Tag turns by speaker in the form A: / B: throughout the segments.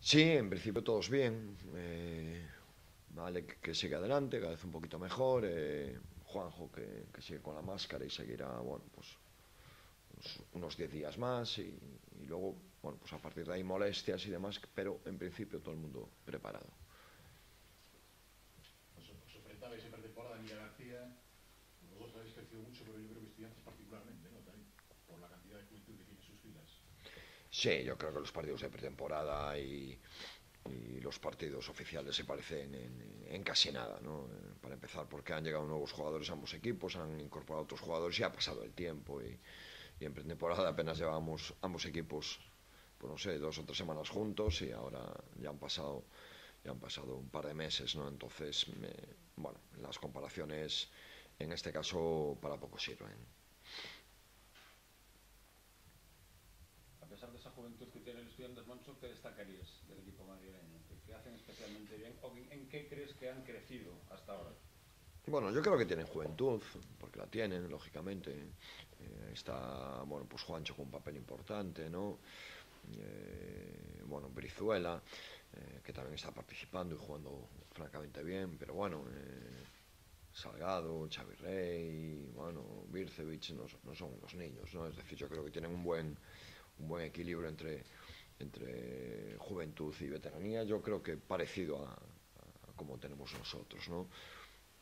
A: Sí, en principio todos bien. Eh, vale, que, sigue adelante, cada vez un poquito mejor. Eh, Juanjo que, que, sigue con la máscara y seguirá, bueno, pues unos 10 días más y, y, luego, bueno, pues a partir de ahí molestias y demás, pero en principio todo el mundo preparado.
B: Os, enfrentabais en pretemporada a García, vosotros habéis crecido mucho, pero yo creo que estudiantes particularmente, ¿no? También por la cantidad de juventud que tiene sus filas.
A: Sí, yo creo que los partidos de pretemporada y, los partidos oficiales se parecen en, casi nada, ¿no? Para empezar, porque han llegado nuevos jugadores a ambos equipos, han incorporado otros jugadores y ha pasado el tiempo. Y, en pretemporada apenas llevábamos ambos equipos, pues no sé, dos o tres semanas juntos y ahora ya han pasado, ya han pasado un par de meses, ¿no? Entonces, bueno, las comparaciones en este caso para poco sirven.
C: A pesar de esa juventud que tiene el estudiante Moncho, ¿qué destacarías del equipo madrileño? ¿Qué hacen especialmente bien? ¿O en qué crees que han crecido hasta ahora?
A: Bueno, yo creo que tienen juventud, porque la tienen, lógicamente. Eh, está, bueno, pues Juancho con un papel importante, ¿no? Eh, bueno, Brizuela, eh, que también está participando y jugando francamente bien, pero bueno, eh, Salgado, Xavi Rey, bueno, Bircevic no, no, son unos niños, ¿no? Es decir, yo creo que tienen un buen, un buen equilibrio entre, entre juventud y veteranía, yo creo que parecido a, a como tenemos nosotros, ¿no?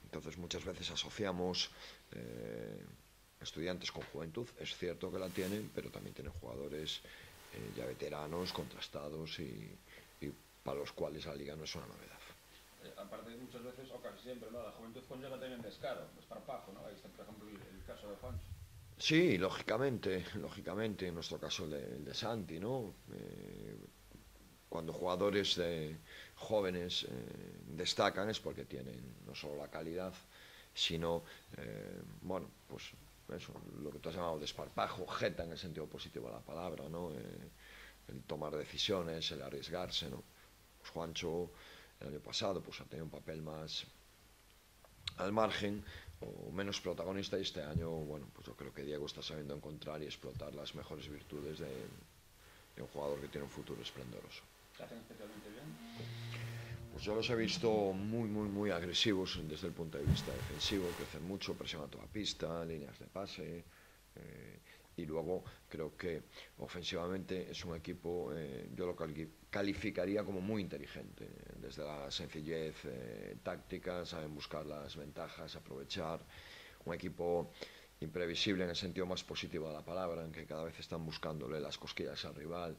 A: Entonces muchas veces asociamos eh, estudiantes con juventud, es cierto que la tienen, pero también tienen jugadores eh, ya veteranos, contrastados y, para los cuales la liga no es una novedad.
C: Eh, aparte muchas veces, o casi siempre, la juventud conlleva también descaro, desparpajo, ¿no? ahí está por ejemplo el, el caso de Juancho.
A: Sí, lógicamente, lógicamente, en nuestro caso el de, el de Santi, ¿no? Eh, cuando jugadores jóvenes eh, destacan es porque tienen no solo la calidad, sino, eh, bueno, pues eso, lo que tú has llamado desparpajo, jeta en el sentido positivo de la palabra, ¿no? El tomar decisiones, el arriesgarse, ¿no? Pues Juancho el año pasado pues ha tenido un papel más al margen o menos protagonista y este año, bueno, pues yo creo que Diego está sabiendo encontrar y explotar las mejores virtudes de, de un jugador que tiene un futuro esplendoroso.
C: ¿Se hacen especialmente bien?
A: Pues yo los he visto muy, muy, muy agresivos desde el punto de vista defensivo, crecen mucho, presión a toda pista, líneas de pase. Eh, y luego creo que ofensivamente es un equipo, eh, yo lo calificaría como muy inteligente, desde la sencillez eh, táctica, saben buscar las ventajas, aprovechar, un equipo imprevisible en el sentido más positivo de la palabra, en que cada vez están buscándole las cosquillas al rival,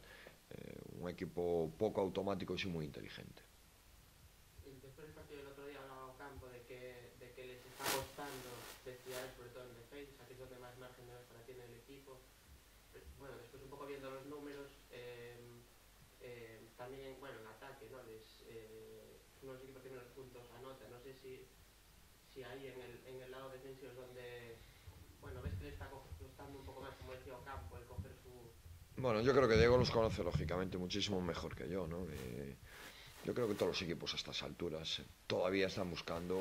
A: eh, un equipo poco automático y sí muy inteligente.
D: Después del partido del otro día hablaba Ocampo de que, de que les está costando especial, sobre todo en defensa, que es donde más margen de mejora tiene el equipo. Bueno, después un poco viendo los números, eh, eh, también, bueno, en ataque, ¿no? Les, eh, uno de los equipos que menos puntos anota. No sé si, si ahí en el, en el lado defensivo es donde, bueno, ves que le está costando un poco más, como decía Ocampo, el coger su,
A: Bueno, yo creo que Diego los conoce lógicamente muchísimo mejor que yo, ¿no? Eh, yo creo que todos los equipos a estas alturas todavía están buscando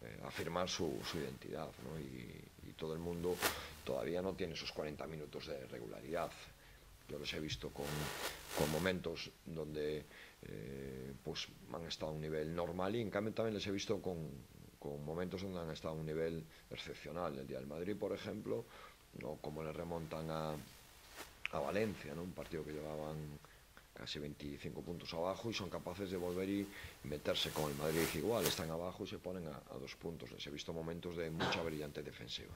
A: eh, afirmar su, su identidad, ¿no? Y, todo el mundo todavía no tiene esos 40 minutos de regularidad. Yo los he visto con, con momentos donde eh, pues han estado a un nivel normal y en cambio también les he visto con, con momentos donde han estado a un nivel excepcional. El día del Madrid, por ejemplo, ¿no? como le remontan a, a Valencia, ¿no? un partido que llevaban casi 25 puntos abajo y son capaces de volver y meterse con el Madrid igual, están abajo y se ponen a, a dos puntos. Les he visto momentos de mucha brillante defensiva.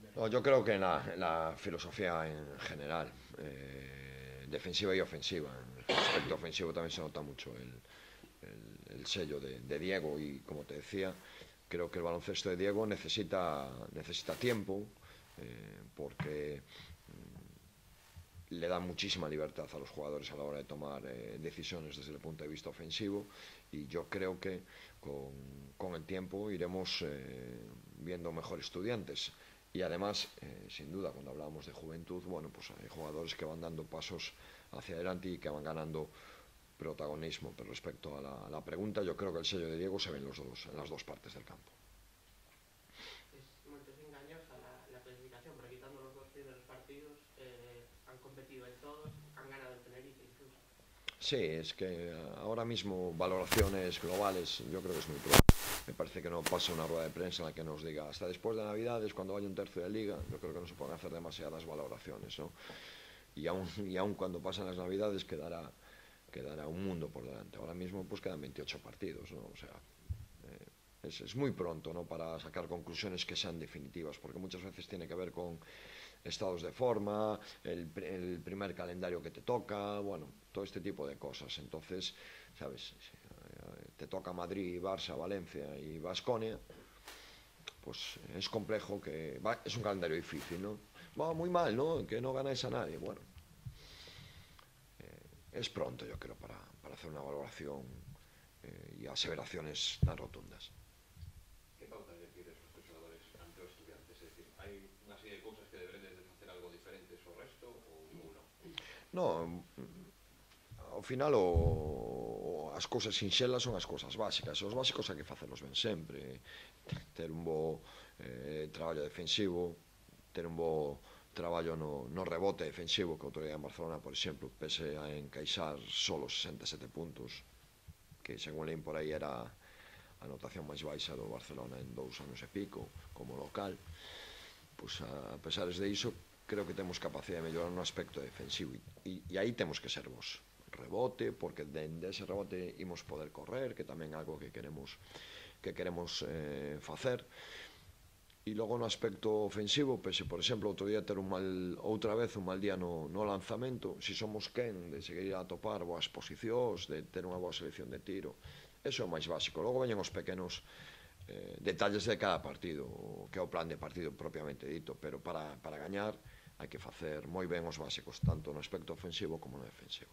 B: Este.
A: No, yo creo que en la, en la filosofía en general, eh, defensiva y ofensiva. En el aspecto ofensivo también se nota mucho el, el, el sello de, de Diego y, como te decía, creo que el baloncesto de Diego necesita, necesita tiempo eh, porque mm, le da muchísima libertad a los jugadores a la hora de tomar eh, decisiones desde el punto de vista ofensivo y yo creo que con, el tiempo iremos eh, viendo mejores estudiantes y además, sin duda, cuando hablamos de juventud, bueno, pues hay jugadores que van dando pasos hacia adelante y que van ganando protagonismo. Pero respecto a la, a la, pregunta, yo creo que el sello de Diego se ve en, los dos, en las dos partes del campo.
D: competido en todos, han ganado el Tenerife incluso.
A: Sí, es que eh, ahora mismo valoraciones globales yo creo que es muy probable. Me parece que no pasa una rueda de prensa en la que nos diga hasta después de Navidades, cuando vaya un tercio de liga, yo creo que no se pueden hacer demasiadas valoraciones. ¿no? Y, aún, y aún cuando pasen las Navidades quedará, quedará un mundo por delante. Ahora mismo pues quedan 28 partidos, ¿no? o sea, eh, es, es, muy pronto ¿no? para sacar conclusiones que sean definitivas, porque muchas veces tiene que ver con estados de forma, el, el, primer calendario que te toca, bueno, todo este tipo de cosas. Entonces, ¿sabes? Te toca Madrid, Barça, Valencia y Vasconia, pues es complejo que... Va, es un calendario difícil, ¿no? Va muy mal, ¿no? Que no ganáis a nadie. Bueno, eh, es pronto, yo creo, para, hacer una valoración eh, y aseveraciones tan rotundas. No, ao final o, o as cousas sinxelas son as cousas básicas, os básicos hai que facelos ben sempre, ter un bo eh, traballo defensivo, ter un bo traballo no, no rebote defensivo que autoridade en Barcelona, por exemplo, pese a encaixar só 67 puntos, que según leín por aí era a anotación máis baixa do Barcelona en dous anos e pico como local, pois a, a de iso creo que temos capacidade de mellorar no aspecto defensivo e, e aí temos que ser vos rebote, porque dende ese rebote imos poder correr, que tamén algo que queremos que queremos eh, facer. E logo no aspecto ofensivo, pese, por exemplo, outro día ter un mal outra vez un mal día no, no lanzamento, se si somos quen de seguir a topar boas posicións, de ter unha boa selección de tiro, eso é o máis básico. Logo veñen os pequenos eh, detalles de cada partido, que é o plan de partido propiamente dito, pero para, para gañar hai que facer moi ben os básicos, tanto no aspecto ofensivo como no defensivo.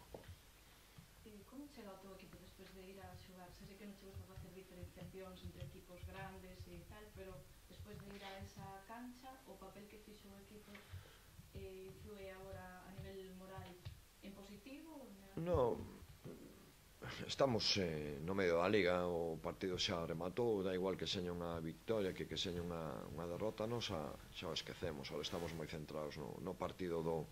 E: E como chega o teu equipo despois de ir a xogar? Xa sei que non chegas a facer diferenciacións entre equipos grandes e tal, pero despois de ir a esa cancha, o papel que fixo o equipo eh, influe agora a nivel moral en positivo? Ou
A: na... No, Estamos eh, no medio da liga, o partido xa rematou, da igual que seña unha victoria que que seña unha, unha derrota, non xa, xa o esquecemos, ahora estamos moi centrados no, no partido do,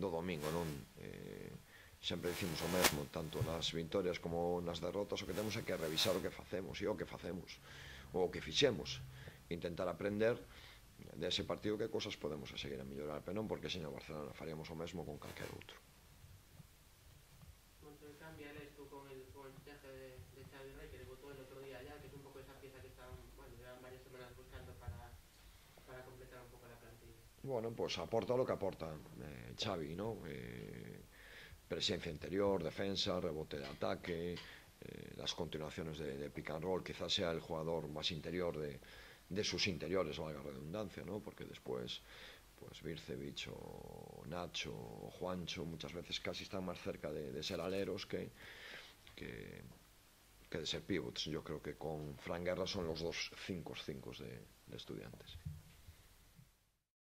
A: do domingo, non? Eh, sempre dicimos o mesmo, tanto nas victorias como nas derrotas, o que temos é que revisar o que facemos, e o que facemos, o que fixemos, intentar aprender dese partido que cosas podemos a seguir a mellorar, pero non porque seña Barcelona faríamos o mesmo con calquer outro. Bueno, pues aporta lo que aporta eh, Xavi, ¿no? Eh, presencia interior, defensa, rebote de ataque, eh, las continuaciones de, de, pick and roll, quizás sea el jugador más interior de, de sus interiores, valga la redundancia, ¿no? Porque después, pues Vircevich o Nacho Juancho muchas veces casi están más cerca de, ser aleros que, que, de ser pivots. Yo creo que con Fran Guerra son los dos 5-5 de, de estudiantes.